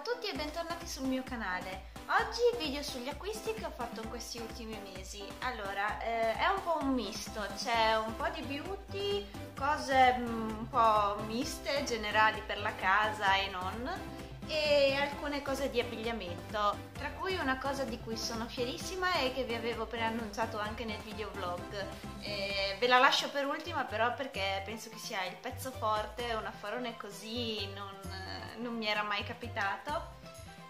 a tutti e bentornati sul mio canale. Oggi video sugli acquisti che ho fatto in questi ultimi mesi. Allora, eh, è un po' un misto, c'è un po' di beauty, cose mm, un po' miste, generali per la casa e non, e alcune cose di abbigliamento, tra cui una cosa di cui sono fierissima e che vi avevo preannunciato anche nel video vlog. E ve la lascio per ultima però perché penso che sia il pezzo forte, un affarone così non, non mi era mai capitato.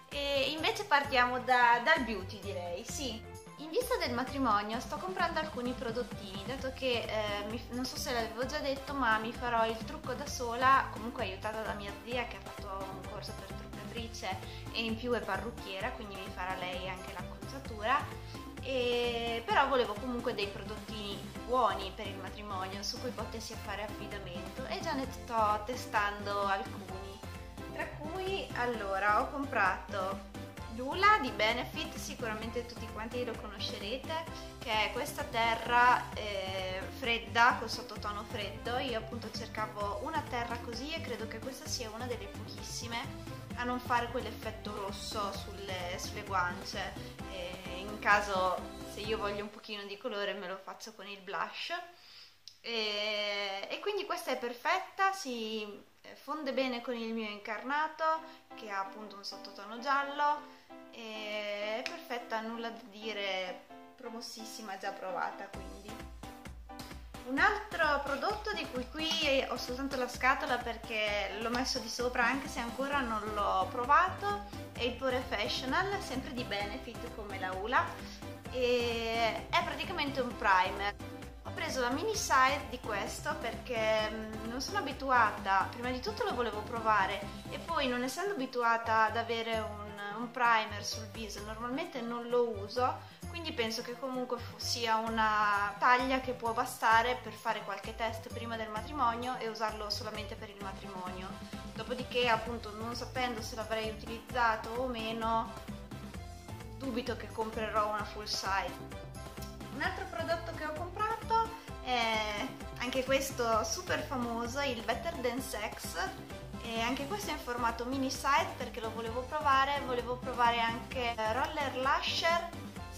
E invece partiamo da, dal beauty direi, sì. In vista del matrimonio sto comprando alcuni prodottini, dato che eh, mi, non so se l'avevo già detto, ma mi farò il trucco da sola, comunque aiutata da mia zia che ha fatto un corso per truccatrice e in più è parrucchiera, quindi mi farà lei anche l'acconciatura. E, però volevo comunque dei prodottini buoni per il matrimonio su cui potessi fare affidamento e già ne sto testando alcuni. Tra cui allora ho comprato Lula di Benefit, sicuramente tutti quanti lo conoscerete, che è questa terra eh, fredda, col sottotono freddo. Io appunto cercavo una terra così e credo che questa sia una delle pochissime a non fare quell'effetto rosso sulle, sulle guance. E in caso se io voglio un pochino di colore me lo faccio con il blush. E, e quindi questa è perfetta, si fonde bene con il mio incarnato che ha appunto un sottotono giallo è perfetta, nulla da dire, promossissima, già provata quindi. Un altro prodotto di cui qui ho soltanto la scatola perché l'ho messo di sopra anche se ancora non l'ho provato è il Pore Fashional, sempre di Benefit come la Ula e è praticamente un primer. Ho preso la mini size di questo perché mm, non sono abituata, prima di tutto lo volevo provare e poi non essendo abituata ad avere un, un primer sul viso, normalmente non lo uso, quindi penso che comunque sia una taglia che può bastare per fare qualche test prima del matrimonio e usarlo solamente per il matrimonio. Dopodiché appunto non sapendo se l'avrei utilizzato o meno, dubito che comprerò una full size. Un altro prodotto che ho comprato è anche questo super famoso, il Better Than Sex e anche questo è in formato mini size perché lo volevo provare, volevo provare anche Roller Lasher,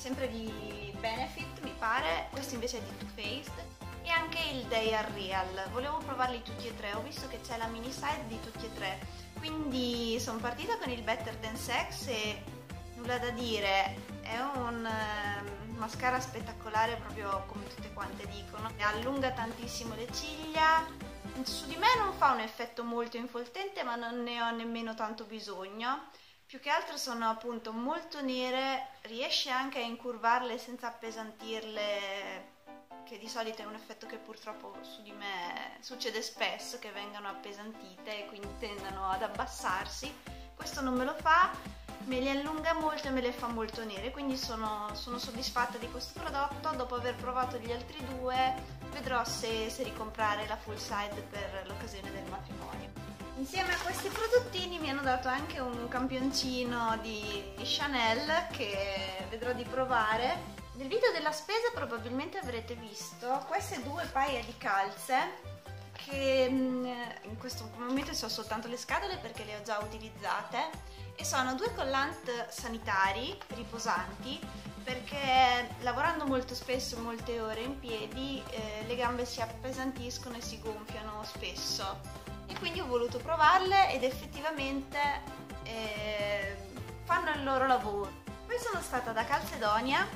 sempre di Benefit mi pare, questo invece è di Too Faced e anche il Day Real, volevo provarli tutti e tre, ho visto che c'è la mini size di tutti e tre, quindi sono partita con il Better Than Sex e nulla da dire, è un uh, mascara spettacolare proprio come tutte quante dicono, allunga tantissimo le ciglia, su di me non fa un effetto molto infoltente ma non ne ho nemmeno tanto bisogno, più che altro sono appunto molto nere, riesce anche a incurvarle senza appesantirle che di solito è un effetto che purtroppo su di me succede spesso, che vengano appesantite e quindi tendono ad abbassarsi. Questo non me lo fa, me le allunga molto e me le fa molto nere quindi sono, sono soddisfatta di questo prodotto dopo aver provato gli altri due vedrò se, se ricomprare la full side per l'occasione del matrimonio insieme a questi prodottini mi hanno dato anche un campioncino di Chanel che vedrò di provare. Nel video della spesa probabilmente avrete visto queste due paia di calze che mm, in questo momento so soltanto le scatole perché le ho già utilizzate e sono due collant sanitari riposanti perché lavorando molto spesso, molte ore in piedi, eh, le gambe si appesantiscono e si gonfiano spesso e quindi ho voluto provarle ed effettivamente eh, fanno il loro lavoro. Poi sono stata da Calcedonia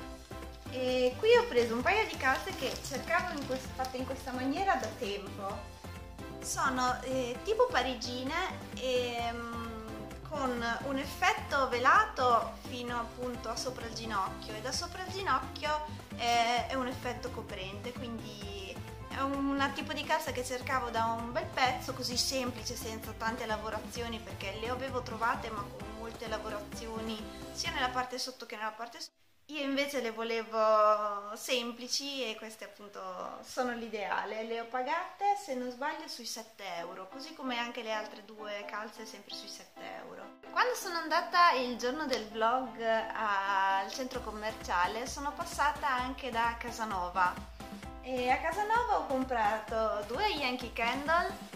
e qui ho preso un paio di calze che cercavo in quest- fatte in questa maniera da tempo. Sono eh, tipo parigine e... Um, con un effetto velato fino appunto a sopra il ginocchio e da sopra il ginocchio è, è un effetto coprente quindi è un tipo di calza che cercavo da un bel pezzo così semplice senza tante lavorazioni perché le avevo trovate ma con molte lavorazioni sia nella parte sotto che nella parte sotto io invece le volevo semplici e queste appunto sono l'ideale. Le ho pagate, se non sbaglio, sui 7 euro, così come anche le altre due calze sempre sui 7 euro. Quando sono andata il giorno del vlog al centro commerciale sono passata anche da Casanova e a Casanova ho comprato due Yankee Candle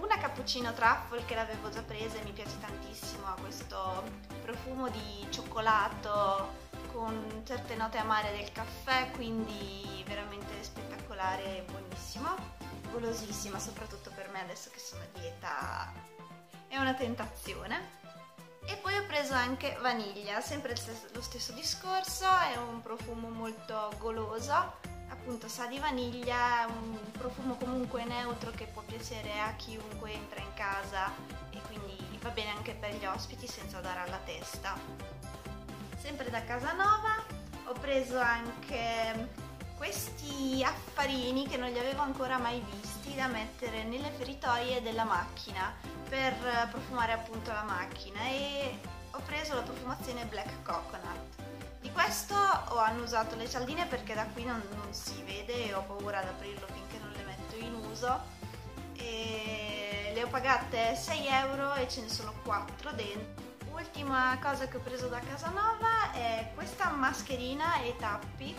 una cappuccino truffle che l'avevo già presa e mi piace tantissimo, ha questo profumo di cioccolato con certe note amare del caffè, quindi veramente spettacolare e buonissimo, golosissima soprattutto per me adesso che sono a dieta, è una tentazione. E poi ho preso anche vaniglia, sempre lo stesso discorso, è un profumo molto goloso, appunto sa di vaniglia, un profumo comunque neutro che può piacere a chiunque entra in casa e quindi va bene anche per gli ospiti senza dare alla testa. Sempre da Casanova ho preso anche questi affarini che non li avevo ancora mai visti da mettere nelle feritoie della macchina per profumare appunto la macchina e ho preso la profumazione Black Coconut. Di questo ho annusato le cialdine perché da qui non, non si vede e ho paura ad aprirlo finché non le metto in uso. E le ho pagate 6 euro e ce ne sono 4 dentro. Ultima cosa che ho preso da Casanova è questa mascherina e tappi,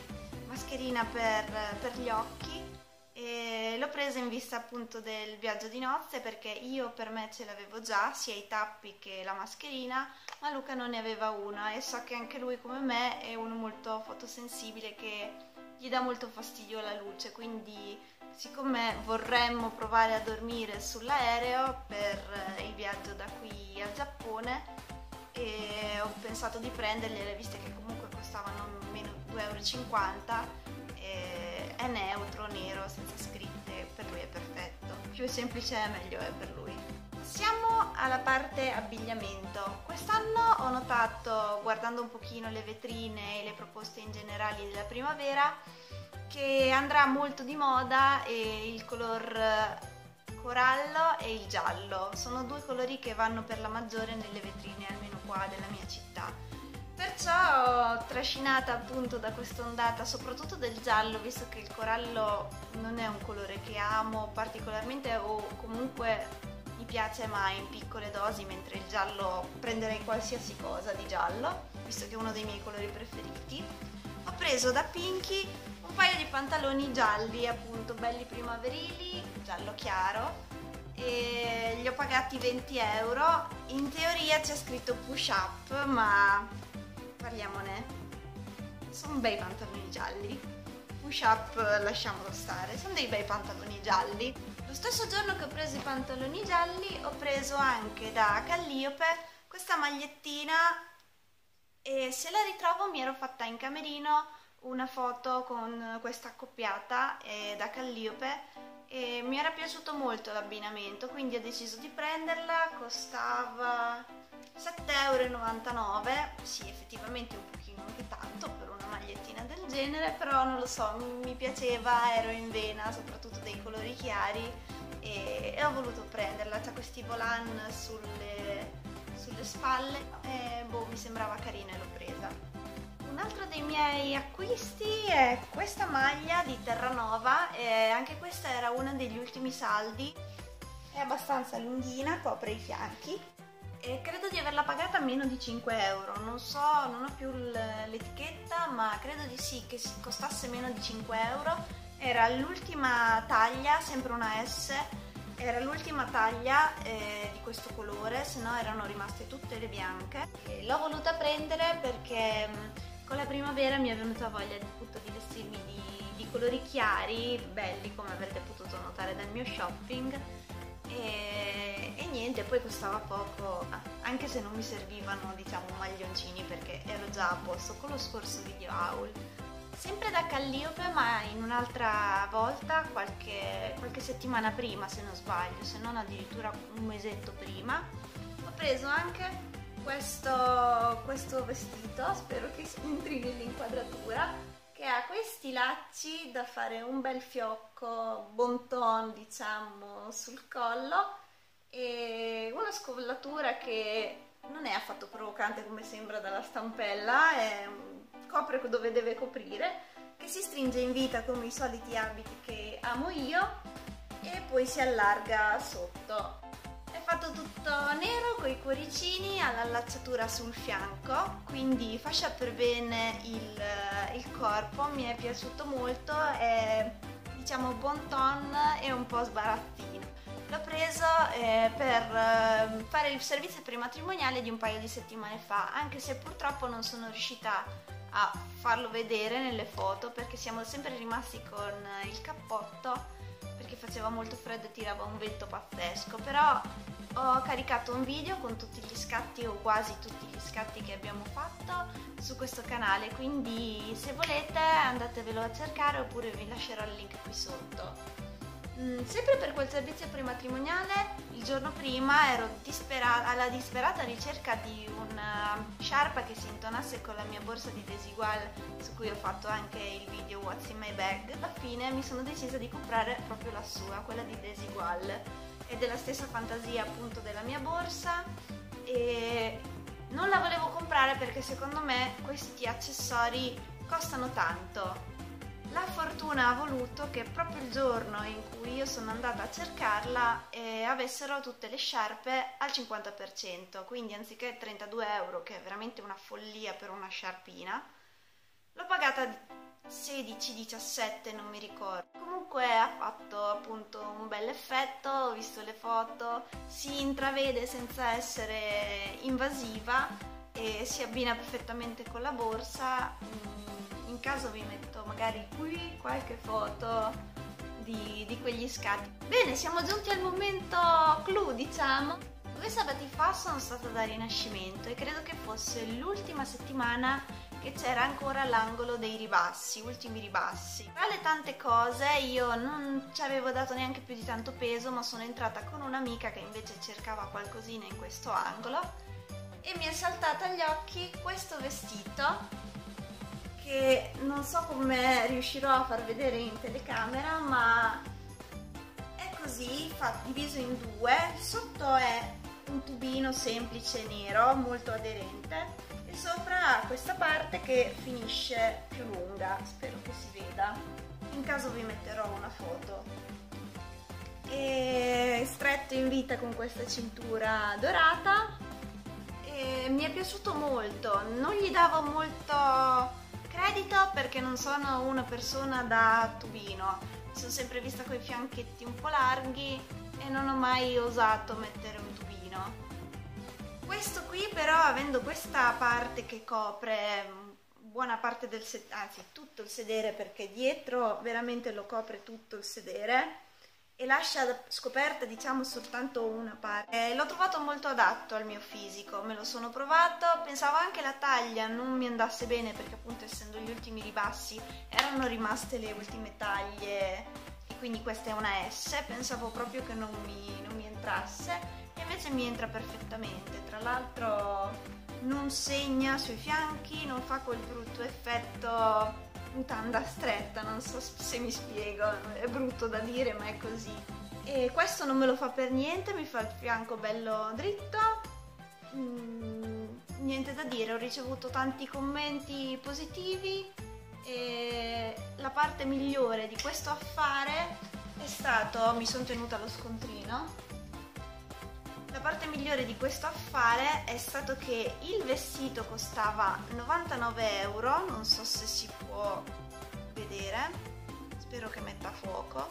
mascherina per, per gli occhi e l'ho presa in vista appunto del viaggio di nozze perché io per me ce l'avevo già, sia i tappi che la mascherina, ma Luca non ne aveva una. E so che anche lui come me è uno molto fotosensibile che gli dà molto fastidio la luce, quindi siccome vorremmo provare a dormire sull'aereo per il viaggio da qui al Giappone e ho pensato di prendergliele visto che comunque costavano meno 2,50 euro è neutro, nero, senza è perfetto. Più semplice è meglio è per lui. Siamo alla parte abbigliamento. Quest'anno ho notato, guardando un pochino le vetrine e le proposte in generale della primavera, che andrà molto di moda il color corallo e il giallo. Sono due colori che vanno per la maggiore nelle vetrine, almeno qua della mia città. Perciò trascinata appunto da quest'ondata, soprattutto del giallo, visto che il corallo non è un colore che amo particolarmente o comunque mi piace ma in piccole dosi, mentre il giallo prenderei qualsiasi cosa di giallo, visto che è uno dei miei colori preferiti. Ho preso da Pinky un paio di pantaloni gialli, appunto belli primaverili, giallo chiaro, e li ho pagati 20 euro. In teoria c'è scritto push up, ma parliamone. Sono bei pantaloni gialli. Push up lasciamolo stare, sono dei bei pantaloni gialli. Lo stesso giorno che ho preso i pantaloni gialli ho preso anche da Calliope questa magliettina e se la ritrovo mi ero fatta in camerino una foto con questa accoppiata eh, da Calliope e mi era piaciuto molto l'abbinamento quindi ho deciso di prenderla, costava 7,99 euro, sì effettivamente un pochino anche tanto per una magliettina del genere, però non lo so, mi, piaceva, ero in vena, soprattutto dei colori chiari e, e ho voluto prenderla, c'ha questi volan sulle, sulle spalle e boh, mi sembrava carina e l'ho presa. Un altro dei miei acquisti è questa maglia di Terranova, e anche questa era una degli ultimi saldi, è abbastanza lunghina, copre i fianchi e credo di averla pagata meno di 5 euro, non so, non ho più l'etichetta, ma credo di sì che costasse meno di 5 euro. Era l'ultima taglia, sempre una S, era l'ultima taglia eh, di questo colore, se no erano rimaste tutte le bianche. L'ho voluta prendere perché mm, con la primavera mi è venuta voglia appunto di vestirmi di, di colori chiari, belli come avrete potuto notare dal mio shopping e, niente, poi costava poco, anche se non mi servivano diciamo maglioncini perché ero già a posto con lo scorso video haul. Sempre da Calliope ma in un'altra volta, qualche, qualche settimana prima se non sbaglio, se non addirittura un mesetto prima, ho preso anche questo, questo vestito, spero che entri nell'inquadratura, che ha questi lacci da fare un bel fiocco bon ton diciamo sul collo e una scollatura che non è affatto provocante come sembra dalla stampella, è, copre dove deve coprire, che si stringe in vita come i soliti abiti che amo io e poi si allarga sotto fatto tutto nero con i cuoricini all'allacciatura sul fianco, quindi fascia per bene il, il corpo, mi è piaciuto molto, è diciamo bon ton e un po' sbarattino. L'ho preso eh, per eh, fare il servizio prematrimoniale di un paio di settimane fa, anche se purtroppo non sono riuscita a farlo vedere nelle foto perché siamo sempre rimasti con il cappotto perché faceva molto freddo e tirava un vento pazzesco, però ho caricato un video con tutti gli scatti o quasi tutti gli scatti che abbiamo fatto su questo canale, quindi se volete andatevelo a cercare oppure vi lascerò il link qui sotto. Mm, sempre per quel servizio prematrimoniale, il giorno prima ero dispera- alla disperata ricerca di una sciarpa che si intonasse con la mia borsa di Desigual, su cui ho fatto anche il video What's in my bag. Alla fine mi sono decisa di comprare proprio la sua, quella di Desigual. È della stessa fantasia appunto della mia borsa e non la volevo comprare perché secondo me questi accessori costano tanto la fortuna ha voluto che proprio il giorno in cui io sono andata a cercarla eh, avessero tutte le sciarpe al 50%, quindi anziché 32 euro, che è veramente una follia per una sciarpina, l'ho pagata 16-17, non mi ricordo. Comunque ha fatto appunto un bel effetto, ho visto le foto, si intravede senza essere invasiva e si abbina perfettamente con la borsa. Caso vi metto magari qui qualche foto di, di quegli scatti. Bene, siamo giunti al momento clou, diciamo. Due sabati fa sono stata da Rinascimento e credo che fosse l'ultima settimana che c'era ancora l'angolo dei ribassi, ultimi ribassi. Tra le tante cose io non ci avevo dato neanche più di tanto peso, ma sono entrata con un'amica che invece cercava qualcosina in questo angolo e mi è saltata agli occhi questo vestito che non so come riuscirò a far vedere in telecamera ma è così, fa, diviso in due, sotto è un tubino semplice nero molto aderente e sopra ha questa parte che finisce più lunga, spero che si veda, in caso vi metterò una foto. E stretto in vita con questa cintura dorata. Mi è piaciuto molto, non gli davo molto credito perché non sono una persona da tubino, mi sono sempre vista con i fianchetti un po' larghi e non ho mai osato mettere un tubino. Questo qui però avendo questa parte che copre buona parte del sedere, anzi tutto il sedere perché dietro veramente lo copre tutto il sedere, e lascia scoperta diciamo soltanto una parte. Eh, l'ho trovato molto adatto al mio fisico, me lo sono provato, pensavo anche la taglia non mi andasse bene perché appunto essendo gli ultimi ribassi erano rimaste le ultime taglie e quindi questa è una S, pensavo proprio che non mi, non mi entrasse e invece mi entra perfettamente, tra l'altro non segna sui fianchi, non fa quel brutto effetto mutanda stretta, non so se mi spiego, è brutto da dire ma è così. E questo non me lo fa per niente, mi fa il fianco bello dritto. Mm, niente da dire, ho ricevuto tanti commenti positivi e la parte migliore di questo affare è stato, mi sono tenuta lo scontrino, la parte migliore di questo affare è stato che il vestito costava 99 euro, non so se si può vedere, spero che metta fuoco.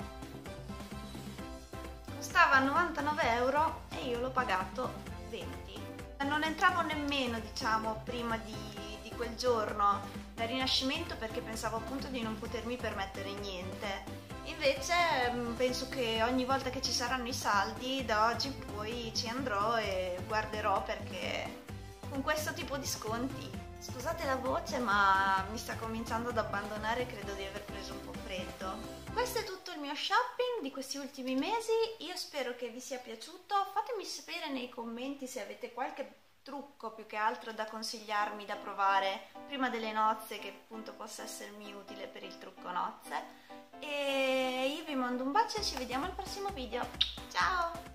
Costava 99 euro e io l'ho pagato 20. Non entravo nemmeno, diciamo, prima di, di quel giorno da rinascimento perché pensavo appunto di non potermi permettere niente Invece mm, penso che ogni volta che ci saranno i saldi, da oggi in poi ci andrò e guarderò perché con questo tipo di sconti, scusate la voce ma mi sta cominciando ad abbandonare e credo di aver preso un po' freddo. Questo è tutto il mio shopping di questi ultimi mesi, io spero che vi sia piaciuto, fatemi sapere nei commenti se avete qualche trucco più che altro da consigliarmi da provare prima delle nozze che appunto possa essermi utile per il trucco nozze e io vi mando un bacio e ci vediamo al prossimo video. Ciao